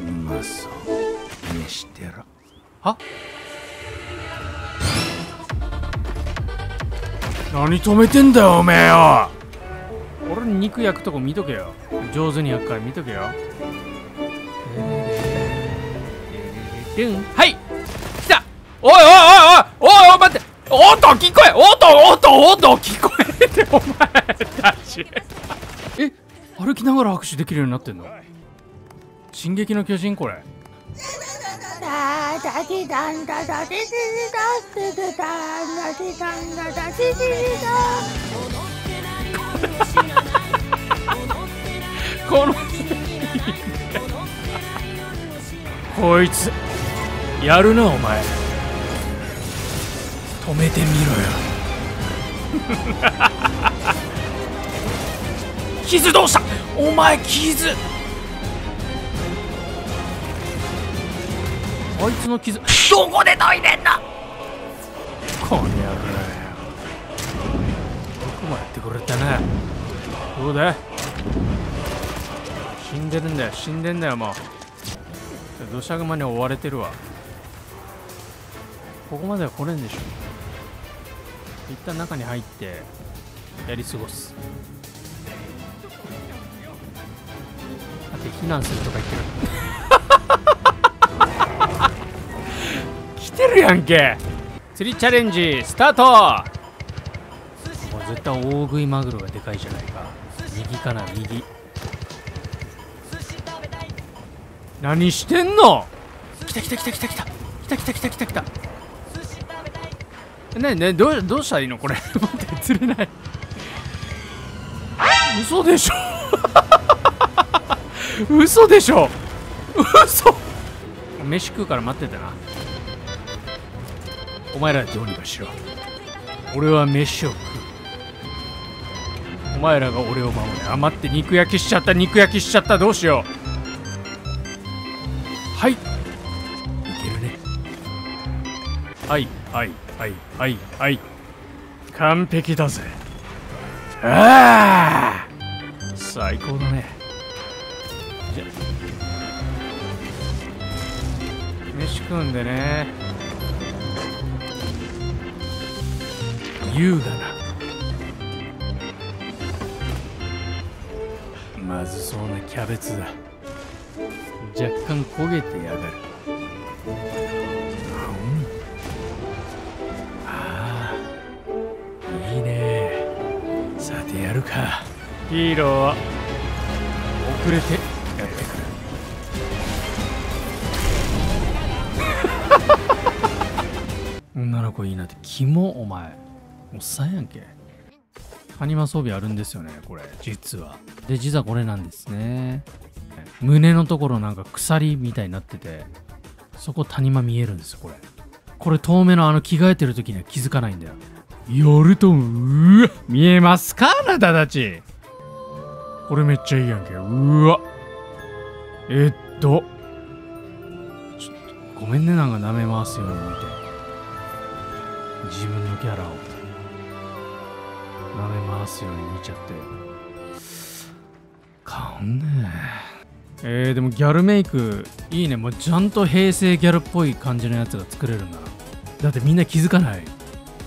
うまそう。飯テロは？何止めてんだよおめえよ。俺に肉焼くとこ見とけよ。上手に焼くから見とけよ。はい来たおいおいおいおいおいおい待って音聞こえ音音音聞こえてお前たちえ歩きながら握手できるようになってんの？進撃の巨人これ。このこいつ。やるなお前。止めてみろよ傷どうした？お前傷。あいつの傷。どこで研いでんだ？この野郎。よ僕もやってくれたなどうだ？死んでるんだよ。死んでんだよもう。土砂熊に追われてるわ。ここまでは来れんでしょ。一旦中に入ってやり過ごす。避難するとか言ってる。来てるやんけ。釣りチャレンジスタート。もう絶対大食いマグロがでかいじゃないか。右かな右。何してんの？来た来た来た来た来た。来た来た来た来た来た。ねねどうどうしたらいいのこれ？待って釣れない。嘘でしょ。嘘でしょ。嘘。飯食うから待っててな。お前らどうにかしろ。俺は飯を食う。お前らが俺を守れあ待って肉焼きしちゃった。肉焼きしちゃった。どうしよう。はい。いけるね。はいはいはいはいはい。完璧だぜ。ああ最高だね。じゃ飯食うんでね。優雅な。まずそうなキャベツだ。若干焦げてやがる。うん。ああいいね。さてやるか。ヒーローは。遅れて女の子いいなって。キモお前。おっさんやんけ。カニマ装備あるんですよねこれ。実は。で実はこれなんですね。胸のところなんか鎖みたいになっててそこ谷間見えるんですよこれ。これ遠目のあの着替えてる時には気づかないんだよ。やるとうわ見えますかあなたたち。これめっちゃいいやんけ。うわ。えっと。ちょっとごめんねなんか舐め回すように見て。自分のキャラを舐め回すように見ちゃって。かんね。えー、でもギャルメイクいいね。もうちゃんと平成ギャルっぽい感じのやつが作れるんだな。だってみんな気づかない。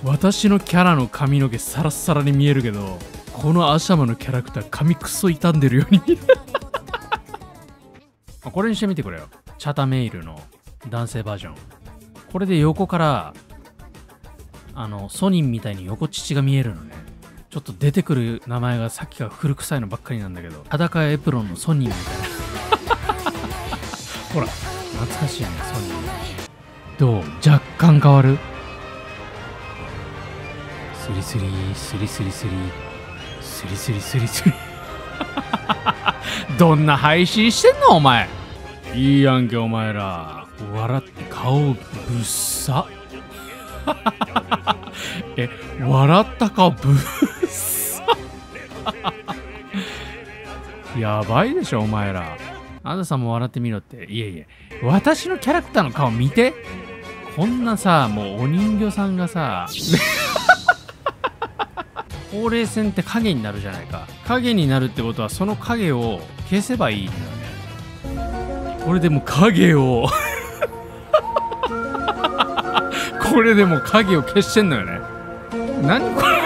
私のキャラの髪の毛サラッサラに見えるけどこのアシャマのキャラクター髪クソ傷んでるように見える。あこれにしてみてくれよ。チャタメイルの男性バージョン。これで横からあのソニンみたいに横乳が見えるのね。ちょっと出てくる名前がさっきから古臭いのばっかりなんだけど。裸エプロンのソニンみたいな。ほら懐かしいねソニン。どう？若干変わる？スリスリスリスリスリ。スリスリスリスリ。どんな配信してんのお前？いいやんけお前ら。笑って顔ぶっさ。え笑った顔ぶっさやばいでしょお前ら。あなたさんも笑ってみろって。いえいえ。私のキャラクターの顔見て。こんなさもうお人形さんがさ。ほうれい線って影になるじゃないか。影になるってことはその影を消せばいいんだよね。これでも影をこれでも影を消してんのよね。何これ